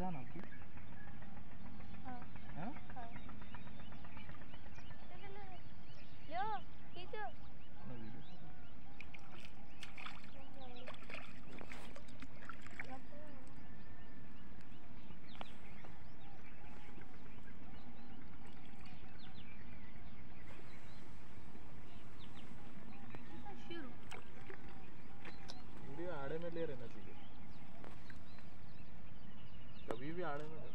निशान आपकी हाँ।, हाँ। यो खींचो। हाँ। में ले रहना चाहिए। ആളുകളുണ്ട്